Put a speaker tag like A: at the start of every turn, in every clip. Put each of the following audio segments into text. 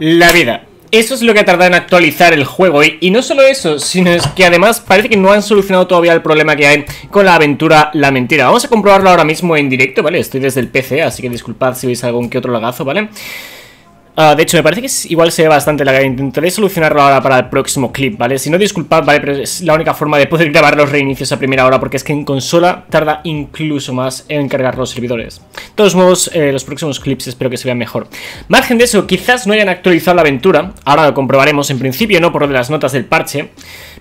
A: la vida. Eso es lo que ha tardado en actualizar el juego y, y no solo eso, sino es que además parece que no han solucionado todavía el problema que hay con la aventura La Mentira. Vamos a comprobarlo ahora mismo en directo, ¿vale? Estoy desde el PC, así que disculpad si veis algún que otro lagazo, ¿vale? Ah, de hecho, me parece que igual se ve bastante la Intentaré solucionarlo ahora para el próximo clip, ¿vale? Si no, disculpad, ¿vale? Pero es la única forma de poder grabar los reinicios a primera hora porque es que en consola tarda incluso más en cargar los servidores. De todos modos, eh, los próximos clips espero que se vean mejor. Margen de eso, quizás no hayan actualizado la aventura. Ahora lo comprobaremos. En principio no por de las notas del parche.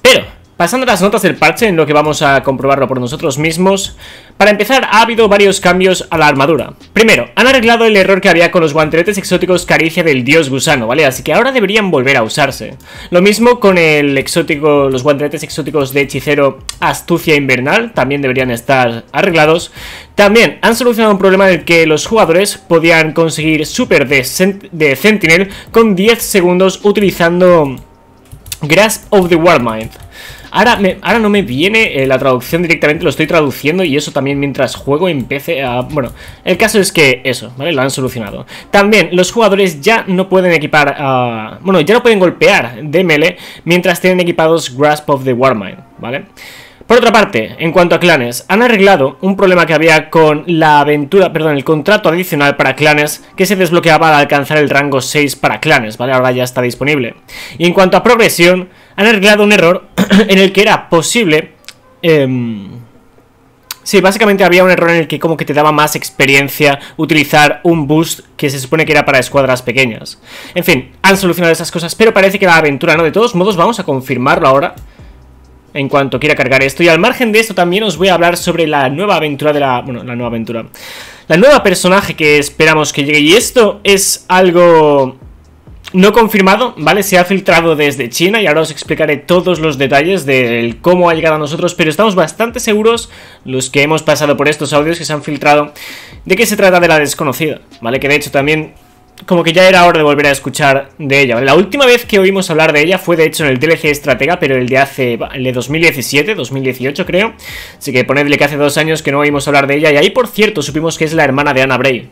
A: Pero Pasando a las notas del parche, en lo que vamos a comprobarlo por nosotros mismos, para empezar ha habido varios cambios a la armadura. Primero, han arreglado el error que había con los guanteletes exóticos caricia del dios gusano, ¿vale? Así que ahora deberían volver a usarse. Lo mismo con el exótico, los guanteletes exóticos de hechicero astucia invernal, también deberían estar arreglados. También han solucionado un problema en el que los jugadores podían conseguir super de, de Sentinel con 10 segundos utilizando Grasp of the Warmind. Ahora, ahora no me viene eh, la traducción directamente, lo estoy traduciendo y eso también mientras juego empecé a... Bueno, el caso es que eso, ¿vale? Lo han solucionado. También los jugadores ya no pueden equipar... Bueno, ya no pueden golpear de melee mientras tienen equipados Grasp of the Warmind, ¿vale? Por otra parte, en cuanto a clanes, han arreglado un problema que había con la aventura, perdón, el contrato adicional para clanes que se desbloqueaba al alcanzar el rango 6 para clanes, ¿vale? Ahora ya está disponible. Y en cuanto a progresión, han arreglado un error en el que era posible... Eh, sí, básicamente había un error en el que como que te daba más experiencia utilizar un boost que se supone que era para escuadras pequeñas. En fin, han solucionado esas cosas, pero parece que la aventura no. De todos modos, vamos a confirmarlo ahora en cuanto quiera cargar esto. Y al margen de esto también os voy a hablar sobre la nueva aventura de la... Bueno, la nueva aventura. La nueva personaje que esperamos que llegue. Y esto es algo no confirmado, ¿vale? Se ha filtrado desde China y ahora os explicaré todos los detalles de cómo ha llegado a nosotros, pero estamos bastante seguros, los que hemos pasado por estos audios que se han filtrado, de que se trata de la desconocida, ¿vale? Que de hecho también como que ya era hora de volver a escuchar de ella. La última vez que oímos hablar de ella fue de hecho en el DLC Estratega, pero el de hace, el de 2017, 2018 creo. Así que ponedle que hace dos años que no oímos hablar de ella. Y ahí, por cierto, supimos que es la hermana de Anna Bray.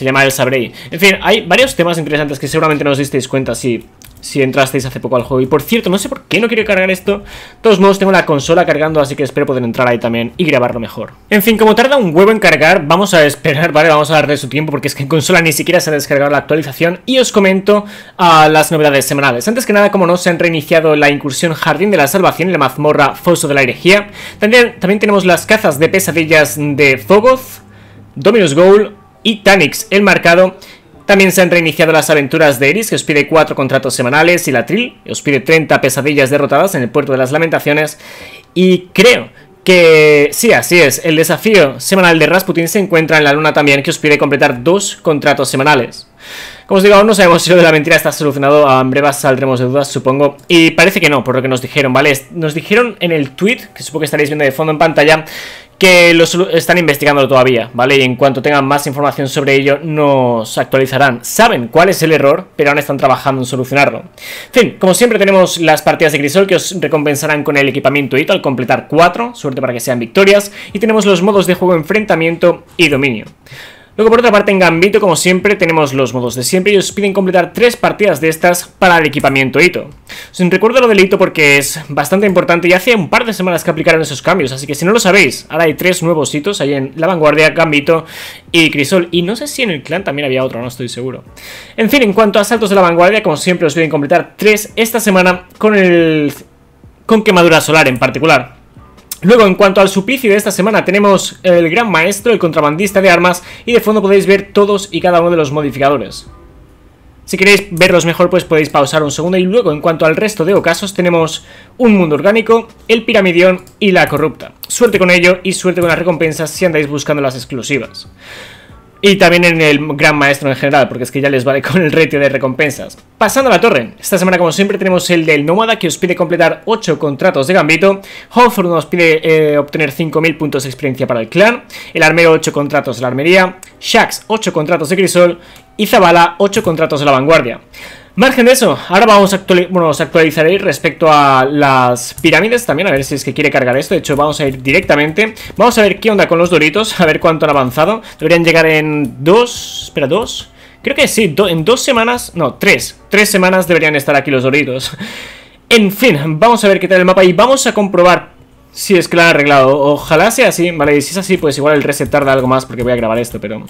A: Se llama Elsa Bray. En fin, hay varios temas interesantes que seguramente no os disteis cuenta si, si entrasteis hace poco al juego. Y por cierto, no sé por qué no quiero cargar esto. De todos modos, tengo la consola cargando, así que espero poder entrar ahí también y grabarlo mejor. En fin, como tarda un huevo en cargar, vamos a esperar, ¿vale? Vamos a darle su tiempo porque es que en consola ni siquiera se ha descargado la actualización. Y os comento a las novedades semanales. Antes que nada, como no, se han reiniciado la incursión Jardín de la Salvación y la mazmorra Foso de la Herejía. También, también tenemos las cazas de pesadillas de Fogoth, Dominus Goal y Tanix, el marcado. También se han reiniciado las aventuras de Eris, que os pide 4 contratos semanales, y la Tril, que os pide 30 pesadillas derrotadas en el puerto de las lamentaciones. Y creo que sí, así es, el desafío semanal de Rasputin se encuentra en la luna también, que os pide completar dos contratos semanales. Como os digo, aún no sabemos si lo de la mentira está solucionado, a breve saldremos de dudas, supongo. Y parece que no, por lo que nos dijeron, ¿vale? Nos dijeron en el tweet, que supongo que estaréis viendo de fondo en pantalla, que lo están investigándolo todavía, ¿vale? Y en cuanto tengan más información sobre ello, nos actualizarán. Saben cuál es el error, pero aún están trabajando en solucionarlo. En fin, como siempre tenemos las partidas de Crisol que os recompensarán con el equipamiento hito al completar 4, suerte para que sean victorias, y tenemos los modos de juego enfrentamiento y dominio. Luego por otra parte en Gambito, como siempre, tenemos los modos de siempre y os piden completar tres partidas de estas para el equipamiento hito. Os recuerdo lo del hito porque es bastante importante y hace un par de semanas que aplicaron esos cambios, así que si no lo sabéis, ahora hay tres nuevos hitos ahí en La Vanguardia, Gambito y Crisol. Y no sé si en el clan también había otro, no estoy seguro. En fin, en cuanto a saltos de La Vanguardia, como siempre os piden completar tres esta semana con el... con quemadura solar en particular. Luego, en cuanto al suplicio de esta semana, tenemos el Gran Maestro, el contrabandista de armas, y de fondo podéis ver todos y cada uno de los modificadores. Si queréis verlos mejor, pues podéis pausar un segundo. Y luego, en cuanto al resto de ocasos, tenemos un mundo orgánico, el piramidión y la corrupta. Suerte con ello y suerte con las recompensas si andáis buscando las exclusivas. Y también en el Gran Maestro en general, porque es que ya les vale con el ratio de recompensas. Pasando a la torre, esta semana como siempre tenemos el del Nómada que os pide completar 8 contratos de Gambito, Hawthorne nos pide eh, obtener 5.000 puntos de experiencia para el clan, el Armero 8 contratos de la Armería, Shax 8 contratos de Crisol y Zabala 8 contratos de la Vanguardia. Margen de eso, ahora vamos a actualizar, bueno, os actualizaré respecto a las pirámides también, a ver si es que quiere cargar esto. De hecho, vamos a ir directamente. Vamos a ver qué onda con los doritos, a ver cuánto han avanzado. Deberían llegar en dos, espera, dos, Creo que sí, en dos semanas, no, tres, tres semanas deberían estar aquí los doritos. en fin, vamos a ver qué tal el mapa y vamos a comprobar si es que lo han arreglado. Ojalá sea así, vale, y si es así, pues igual el reset tarda algo más porque voy a grabar esto, pero...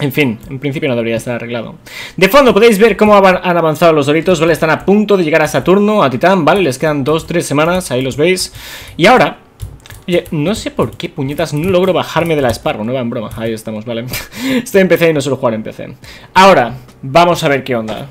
A: En fin, en principio no debería estar arreglado. De fondo podéis ver cómo han avanzado los doritos, ¿vale? Están a punto de llegar a Saturno, a Titán, ¿vale? Les quedan dos, tres semanas, ahí los veis. Y ahora, Oye, no sé por qué puñetas no logro bajarme de la Sparrow, no va en broma. Ahí estamos, vale. Estoy en PC y no suelo jugar en PC. Ahora, vamos a ver qué onda.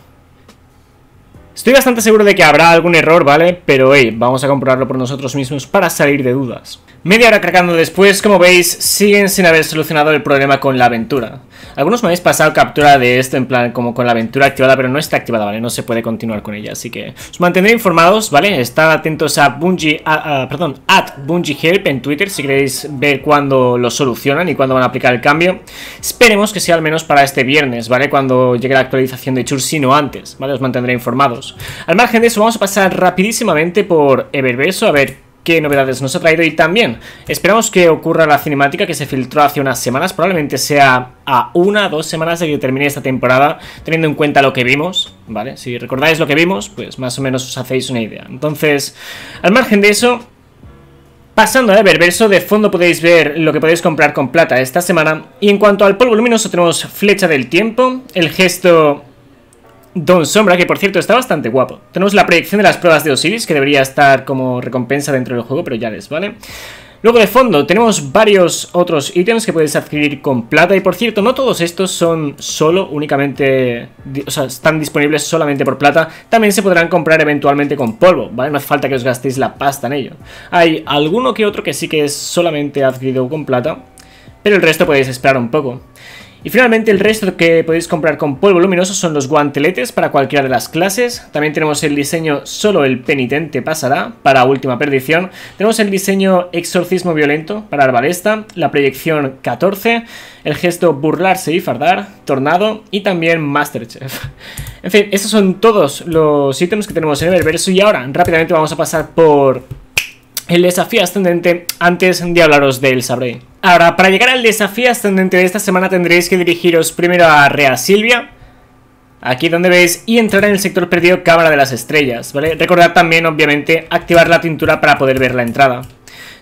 A: Estoy bastante seguro de que habrá algún error, ¿vale? Pero, hey, vamos a comprobarlo por nosotros mismos para salir de dudas. Media hora cargando después, como veis, siguen sin haber solucionado el problema con la aventura. Algunos me habéis pasado captura de esto en plan como con la aventura activada, pero no está activada, ¿vale? No se puede continuar con ella, así que os mantendré informados, ¿vale? Estad atentos a Bungie, perdón, at Bungie Help en Twitter si queréis ver cuándo lo solucionan y cuándo van a aplicar el cambio. Esperemos que sea al menos para este viernes, ¿vale? Cuando llegue la actualización de Chur, si no antes, ¿vale? Os mantendré informados. Al margen de eso, vamos a pasar rapidísimamente por Eververso a ver qué novedades nos ha traído y también esperamos que ocurra la cinemática que se filtró hace unas semanas, probablemente sea a una o dos semanas de que termine esta temporada, teniendo en cuenta lo que vimos, ¿vale? Si recordáis lo que vimos, pues más o menos os hacéis una idea. Entonces, al margen de eso, Pasando a Eververso, de fondo podéis ver lo que podéis comprar con plata esta semana. Y en cuanto al polvo luminoso tenemos Flecha del Tiempo, el gesto Don Sombra, que por cierto está bastante guapo. Tenemos la proyección de las pruebas de Osiris, que debería estar como recompensa dentro del juego, pero ya les ¿vale? Luego de fondo tenemos varios otros ítems que puedes adquirir con plata y por cierto no todos estos son solo únicamente, o sea, están disponibles solamente por plata, también se podrán comprar eventualmente con polvo, ¿vale? No hace falta que os gastéis la pasta en ello. Hay alguno que otro que sí que es solamente adquirido con plata, pero el resto podéis esperar un poco. Y finalmente el resto que podéis comprar con polvo luminoso son los guanteletes para cualquiera de las clases. También tenemos el diseño solo el penitente pasará para última perdición. Tenemos el diseño exorcismo violento para arbalesta, la proyección 14, el gesto burlarse y fardar, tornado y también masterchef. En fin, estos son todos los ítems que tenemos en el verso y ahora rápidamente vamos a pasar por el desafío ascendente antes de hablaros del Sabré. Ahora, para llegar al desafío ascendente de esta semana tendréis que dirigiros primero a Rea Silvia, aquí donde veis, y entrar en el sector perdido Cámara de las Estrellas, ¿vale? Recordad también, obviamente, activar la tintura para poder ver la entrada.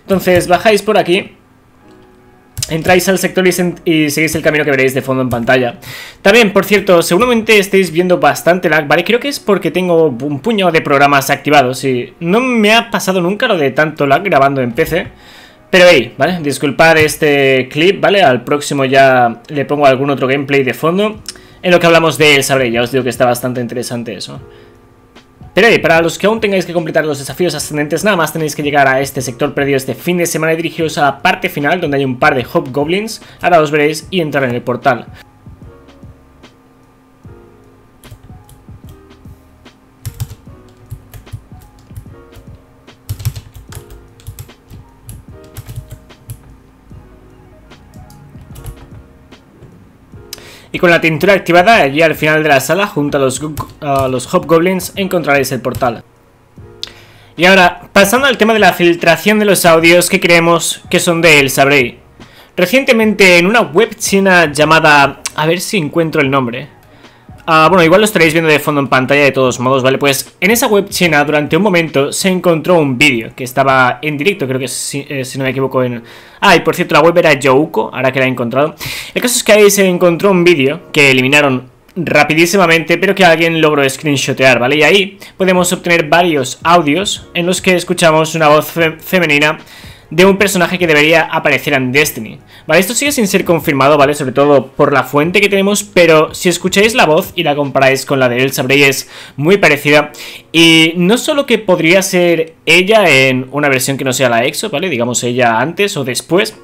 A: Entonces, bajáis por aquí entráis al sector y, seguís el camino que veréis de fondo en pantalla. También, por cierto, seguramente estéis viendo bastante lag, ¿vale? Creo que es porque tengo un puñado de programas activados y no me ha pasado nunca lo de tanto lag grabando en PC. Pero hey, ¿vale? Disculpad este clip, ¿vale? Al próximo ya le pongo algún otro gameplay de fondo. En lo que hablamos de El Sabré, ya os digo que está bastante interesante eso. Pero para los que aún tengáis que completar los desafíos ascendentes, nada más tenéis que llegar a este sector perdido este fin de semana y dirigiros a la parte final donde hay un par de Hobgoblins, ahora os veréis y entrar en el portal. Y con la tintura activada, allí al final de la sala, junto a los, los Hobgoblins, encontraréis el portal. Y ahora, pasando al tema de la filtración de los audios que creemos que son de El Sabrey. Recientemente en una web china llamada... A ver si encuentro el nombre. Ah, bueno, igual lo estaréis viendo de fondo en pantalla de todos modos, ¿vale? Pues en esa web china durante un momento se encontró un vídeo que estaba en directo, creo que si, eh, no me equivoco en... Ah, y por cierto, la web era Youko, ahora que la he encontrado. El caso es que ahí se encontró un vídeo que eliminaron rapidísimamente, pero que alguien logró screenshotear, ¿vale? Y ahí podemos obtener varios audios en los que escuchamos una voz femenina de un personaje que debería aparecer en Destiny. Vale, esto sigue sin ser confirmado, ¿vale? Sobre todo por la fuente que tenemos, pero si escucháis la voz y la comparáis con la de Elsa Bray es muy parecida. Y no solo que podría ser ella en una versión que no sea la EXO, ¿vale? Digamos ella antes o después,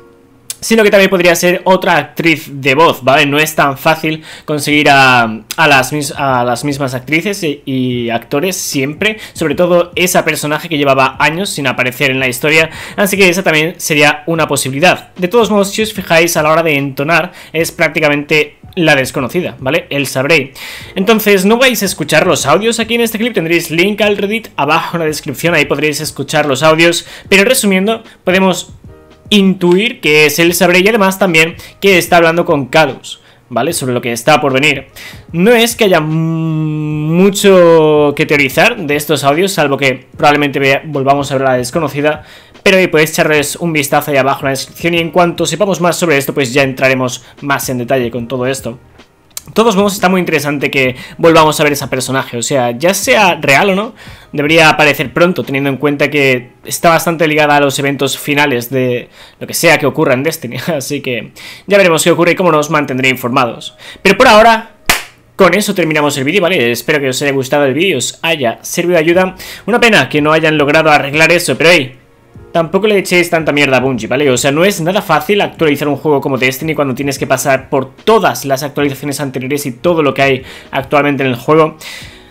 A: sino que también podría ser otra actriz de voz, ¿vale? No es tan fácil conseguir a, las, a las, mismas actrices y, actores siempre, sobre todo esa personaje que llevaba años sin aparecer en la historia, así que esa también sería una posibilidad. De todos modos, si os fijáis a la hora de entonar, es prácticamente la desconocida, ¿vale? El sabré. Entonces, no vais a escuchar los audios aquí en este clip, tendréis link al Reddit abajo en la descripción, ahí podréis escuchar los audios, pero resumiendo, podemos intuir que es el Sabre y además también que está hablando con Cadus. ¿vale? Sobre lo que está por venir. No es que haya mucho que teorizar de estos audios, salvo que probablemente volvamos a ver la desconocida, pero ahí podéis echarles un vistazo ahí abajo en la descripción y en cuanto sepamos más sobre esto, pues ya entraremos más en detalle con todo esto todos modos está muy interesante que volvamos a ver ese personaje, o sea, ya sea real o no, debería aparecer pronto, teniendo en cuenta que está bastante ligada a los eventos finales de lo que sea que ocurra en Destiny, así que ya veremos qué ocurre y cómo nos mantendré informados. Pero por ahora... Con eso terminamos el vídeo, ¿vale? Espero que os haya gustado el vídeo, os haya servido de ayuda. Una pena que no hayan logrado arreglar eso, pero hey, tampoco le echéis tanta mierda a Bungie, ¿vale? O sea, no es nada fácil actualizar un juego como Destiny cuando tienes que pasar por todas las actualizaciones anteriores y todo lo que hay actualmente en el juego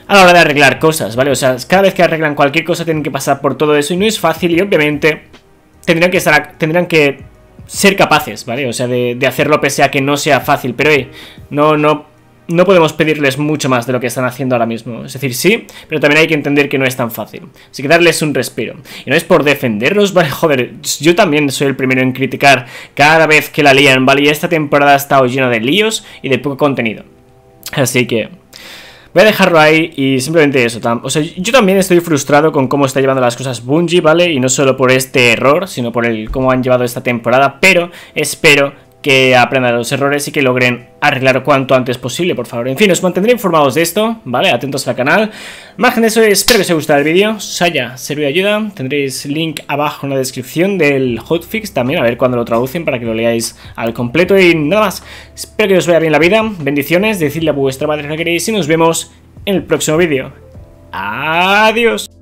A: a la hora de arreglar cosas, ¿vale? O sea, cada vez que arreglan cualquier cosa tienen que pasar por todo eso y no es fácil y obviamente tendrían que, estar, tendrían que ser capaces, ¿vale? O sea, de, de hacerlo pese a que no sea fácil, pero hey, no, no no podemos pedirles mucho más de lo que están haciendo ahora mismo. Es decir, sí, pero también hay que entender que no es tan fácil. Así que darles un respiro. Y no es por defenderlos, vale, joder, yo también soy el primero en criticar cada vez que la lían, vale, y esta temporada ha estado llena de líos y de poco contenido. Así que... Voy a dejarlo ahí y simplemente eso. O sea, yo también estoy frustrado con cómo está llevando las cosas Bungie, ¿vale? Y no solo por este error, sino por el cómo han llevado esta temporada. Pero espero que aprendan los errores y que logren arreglar cuanto antes posible, por favor. En fin, os mantendré informados de esto, ¿vale? Atentos al canal. Más de eso, espero que os haya gustado el vídeo, os haya servido de ayuda. Tendréis link abajo en la descripción del hotfix también, a ver cuando lo traducen para que lo leáis al completo. Y nada más, espero que os vaya bien la vida, bendiciones, decidle a vuestra madre que queréis y nos vemos en el próximo vídeo. Adiós.